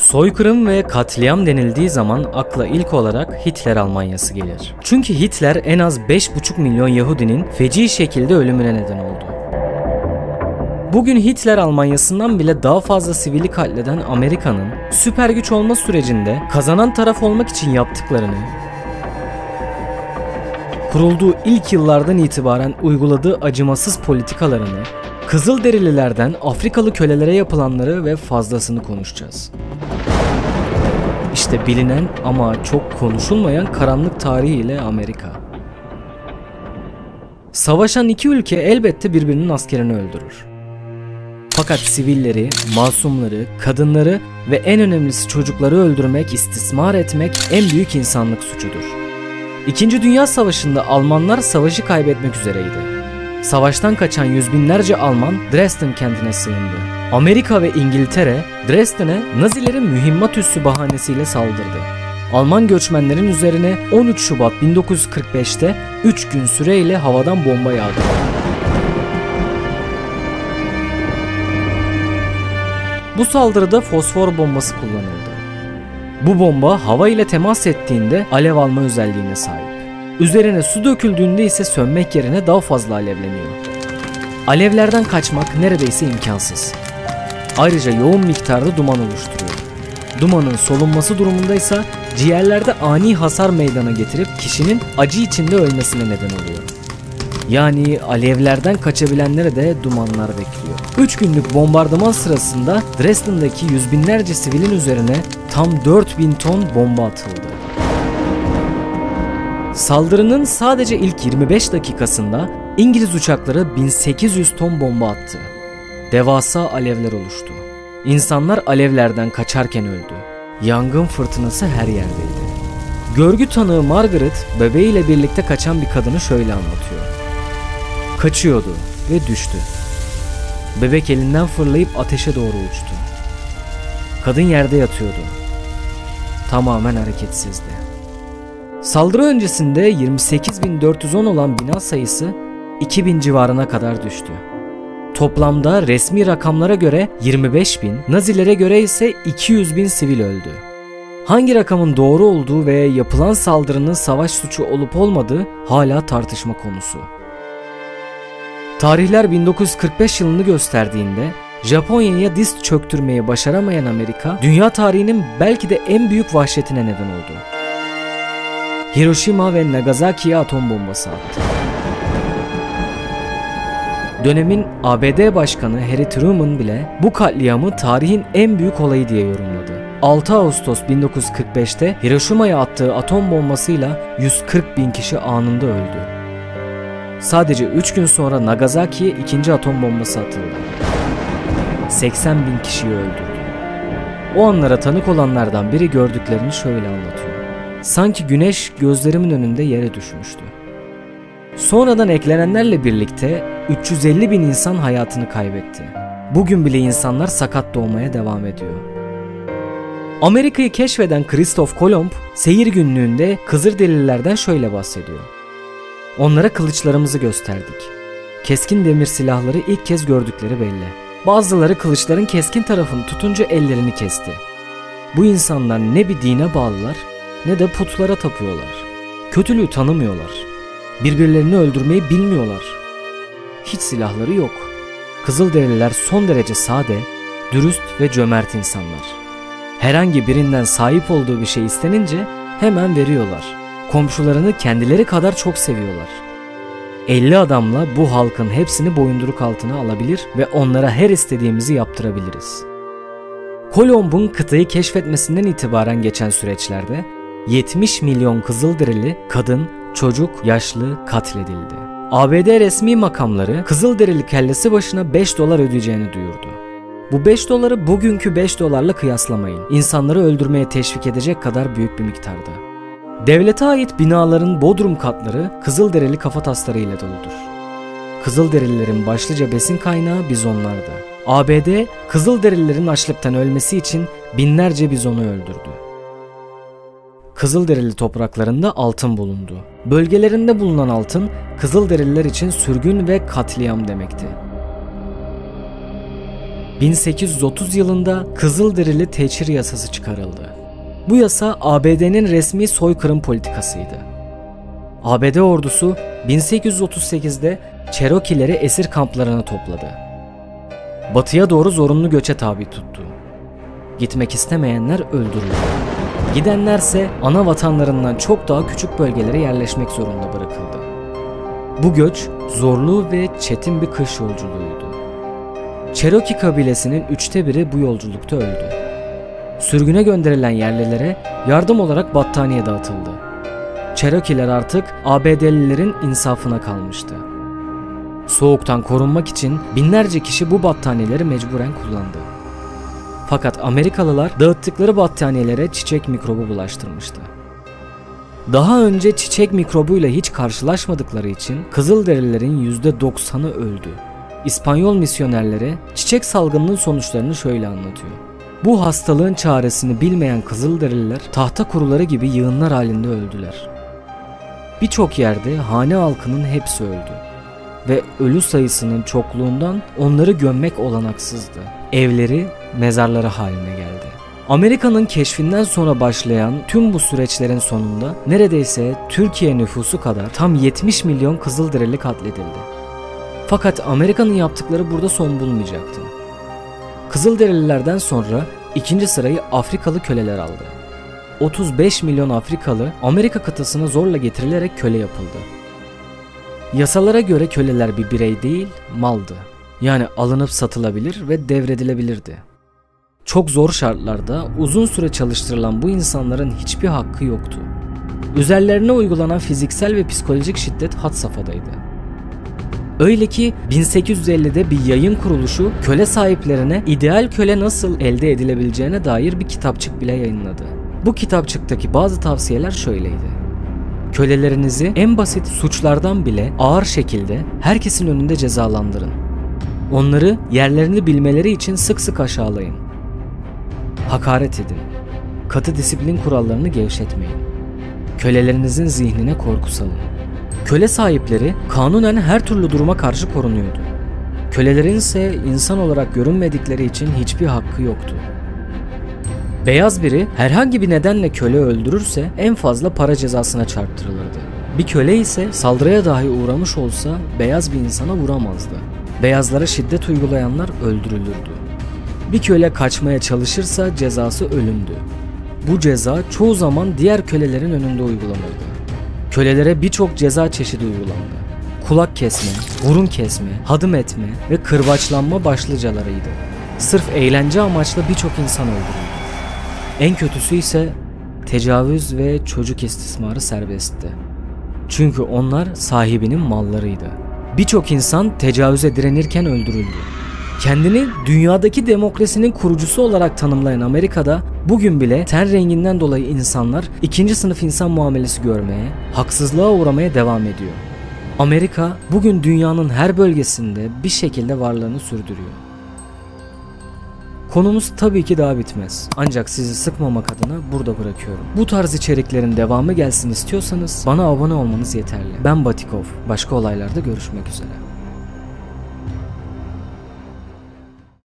Soykırım ve katliam denildiği zaman akla ilk olarak Hitler Almanyası gelir. Çünkü Hitler en az 5,5 milyon Yahudinin feci şekilde ölümüne neden oldu. Bugün Hitler Almanyası'ndan bile daha fazla sivili katleden Amerika'nın süper güç olma sürecinde kazanan taraf olmak için yaptıklarını, kurulduğu ilk yıllardan itibaren uyguladığı acımasız politikalarını, Kızılderililerden Afrikalı kölelere yapılanları ve fazlasını konuşacağız. İşte bilinen ama çok konuşulmayan karanlık tarihi ile Amerika. Savaşan iki ülke elbette birbirinin askerini öldürür. Fakat sivilleri, masumları, kadınları ve en önemlisi çocukları öldürmek, istismar etmek en büyük insanlık suçudur. İkinci Dünya Savaşı'nda Almanlar savaşı kaybetmek üzereydi. Savaştan kaçan yüz binlerce Alman Dresden kentine sığındı. Amerika ve İngiltere Dresden'e Nazilerin mühimmat üssü bahanesiyle saldırdı. Alman göçmenlerin üzerine 13 Şubat 1945'te 3 gün süreyle havadan bomba yağdı. Bu saldırıda fosfor bombası kullanıldı. Bu bomba hava ile temas ettiğinde alev alma özelliğine sahip. Üzerine su döküldüğünde ise sönmek yerine daha fazla alevleniyor. Alevlerden kaçmak neredeyse imkansız. Ayrıca yoğun miktarda duman oluşturuyor. Dumanın solunması durumunda ise ciğerlerde ani hasar meydana getirip kişinin acı içinde ölmesine neden oluyor. Yani alevlerden kaçabilenlere de dumanlar bekliyor. 3 günlük bombardıman sırasında Dresden'deki yüz binlerce sivilin üzerine tam 4000 ton bomba atıldı. Saldırının sadece ilk 25 dakikasında İngiliz uçakları 1800 ton bomba attı. Devasa alevler oluştu. İnsanlar alevlerden kaçarken öldü. Yangın fırtınası her yerdeydi. Görgü tanığı Margaret bebeğiyle birlikte kaçan bir kadını şöyle anlatıyor. Kaçıyordu ve düştü. Bebek elinden fırlayıp ateşe doğru uçtu. Kadın yerde yatıyordu. Tamamen hareketsizdi. Saldırı öncesinde 28.410 olan bina sayısı 2000 civarına kadar düştü. Toplamda resmi rakamlara göre 25 bin, Nazilere göre ise 200 bin sivil öldü. Hangi rakamın doğru olduğu ve yapılan saldırının savaş suçu olup olmadığı hala tartışma konusu. Tarihler 1945 yılını gösterdiğinde Japonya'ya diz çöktürmeyi başaramayan Amerika, dünya tarihinin belki de en büyük vahşetine neden oldu. Hiroşima ve Nagasaki'ye atom bombası attı. Dönemin ABD Başkanı Harry Truman bile bu katliamı tarihin en büyük olayı diye yorumladı. 6 Ağustos 1945'te Hiroşima'ya attığı atom bombasıyla 140 bin kişi anında öldü. Sadece 3 gün sonra Nagasaki'ye ikinci atom bombası atıldı. 80 bin kişiyi öldürdü. O anlara tanık olanlardan biri gördüklerini şöyle anlatıyor. Sanki güneş gözlerimin önünde yere düşmüştü. Sonradan eklenenlerle birlikte 350 bin insan hayatını kaybetti. Bugün bile insanlar sakat doğmaya devam ediyor. Amerika'yı keşfeden Kristof Kolomb seyir günlüğünde Kızılderililerden şöyle bahsediyor. Onlara kılıçlarımızı gösterdik. Keskin demir silahları ilk kez gördükleri belli. Bazıları kılıçların keskin tarafını tutunca ellerini kesti. Bu insanlar ne bir dine bağlılar ne de putlara tapıyorlar. Kötülüğü tanımıyorlar. Birbirlerini öldürmeyi bilmiyorlar. Hiç silahları yok. Kızılderililer son derece sade, dürüst ve cömert insanlar. Herhangi birinden sahip olduğu bir şey istenince hemen veriyorlar. Komşularını kendileri kadar çok seviyorlar. 50 adamla bu halkın hepsini boyunduruk altına alabilir ve onlara her istediğimizi yaptırabiliriz. Kolomb'un kıtayı keşfetmesinden itibaren geçen süreçlerde 70 milyon Kızılderili kadın, çocuk, yaşlı katledildi. ABD resmi makamları Kızılderili kellesi başına 5 dolar ödeyeceğini duyurdu. Bu 5 doları bugünkü 5 dolarla kıyaslamayın. İnsanları öldürmeye teşvik edecek kadar büyük bir miktarda. Devlete ait binaların bodrum katları Kızılderili kafataslarıyla doludur. Kızılderililerin başlıca besin kaynağı bizonlardı. ABD Kızılderililerin açlıktan ölmesi için binlerce bizonu öldürdü. Kızılderili topraklarında altın bulundu. Bölgelerinde bulunan altın Kızılderililer için sürgün ve katliam demekti. 1830 yılında Kızılderili Teçhir Yasası çıkarıldı. Bu yasa ABD'nin resmi soykırım politikasıydı. ABD ordusu 1838'de Cherokee'leri esir kamplarına topladı. Batıya doğru zorunlu göçe tabi tuttu. Gitmek istemeyenler öldürüldü. Gidenlerse ana vatanlarından çok daha küçük bölgelere yerleşmek zorunda bırakıldı. Bu göç zorlu ve çetin bir kış yolculuğuydu. Cherokee kabilesinin üçte biri bu yolculukta öldü. Sürgüne gönderilen yerlilere yardım olarak battaniye dağıtıldı. Cherokee'ler artık ABD'lilerin insafına kalmıştı. Soğuktan korunmak için binlerce kişi bu battaniyeleri mecburen kullandı. Fakat Amerikalılar dağıttıkları battaniyelere çiçek mikrobu bulaştırmıştı. Daha önce çiçek mikrobuyla hiç karşılaşmadıkları için Kızılderililerin %90'ı öldü. İspanyol misyonerleri çiçek salgınının sonuçlarını şöyle anlatıyor. Bu hastalığın çaresini bilmeyen Kızılderililer tahta kuruları gibi yığınlar halinde öldüler. Birçok yerde hane halkının hepsi öldü ve ölü sayısının çokluğundan onları gömmek olanaksızdı. Evleri mezarları haline geldi. Amerika'nın keşfinden sonra başlayan tüm bu süreçlerin sonunda neredeyse Türkiye nüfusu kadar tam 70 milyon Kızılderili katledildi. Fakat Amerika'nın yaptıkları burada son bulmayacaktı. Kızılderililerden sonra ikinci sırayı Afrikalı köleler aldı. 35 milyon Afrikalı Amerika kıtasına zorla getirilerek köle yapıldı. Yasalara göre köleler bir birey değil, maldı. Yani alınıp satılabilir ve devredilebilirdi. Çok zor şartlarda uzun süre çalıştırılan bu insanların hiçbir hakkı yoktu. Üzerlerine uygulanan fiziksel ve psikolojik şiddet had safhadaydı. Öyle ki 1850'de bir yayın kuruluşu köle sahiplerine ideal köle nasıl elde edilebileceğine dair bir kitapçık bile yayınladı. Bu kitapçıktaki bazı tavsiyeler şöyleydi. Kölelerinizi en basit suçlardan bile ağır şekilde herkesin önünde cezalandırın. Onları yerlerini bilmeleri için sık sık aşağılayın. Hakaret edin. Katı disiplin kurallarını gevşetmeyin. Kölelerinizin zihnine korku salın. Köle sahipleri kanunen her türlü duruma karşı korunuyordu. Kölelerin ise insan olarak görünmedikleri için hiçbir hakkı yoktu. Beyaz biri herhangi bir nedenle köle öldürürse en fazla para cezasına çarptırılırdı. Bir köle ise saldırıya dahi uğramış olsa beyaz bir insana vuramazdı. Beyazlara şiddet uygulayanlar öldürülürdü. Bir köle kaçmaya çalışırsa cezası ölümdü. Bu ceza çoğu zaman diğer kölelerin önünde uygulanırdı. Kölelere birçok ceza çeşidi uygulandı. Kulak kesme, burun kesme, hadım etme ve kırbaçlanma başlıcalarıydı. Sırf eğlence amaçlı birçok insan öldürüldü. En kötüsü ise tecavüz ve çocuk istismarı serbestti. Çünkü onlar sahibinin mallarıydı. Birçok insan tecavüze direnirken öldürüldü. Kendini dünyadaki demokrasinin kurucusu olarak tanımlayan Amerika'da bugün bile ten renginden dolayı insanlar ikinci sınıf insan muamelesi görmeye, haksızlığa uğramaya devam ediyor. Amerika bugün dünyanın her bölgesinde bir şekilde varlığını sürdürüyor. Konumuz tabii ki daha bitmez. Ancak sizi sıkmamak adına burada bırakıyorum. Bu tarz içeriklerin devamı gelsin istiyorsanız bana abone olmanız yeterli. Ben Batikov. Başka olaylarda görüşmek üzere.